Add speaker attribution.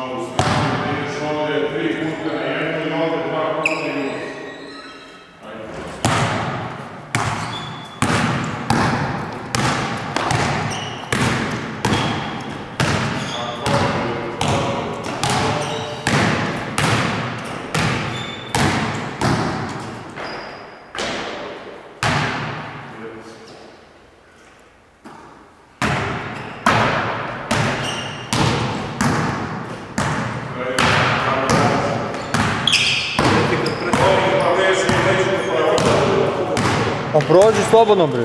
Speaker 1: always Pa prođi slobodno bre.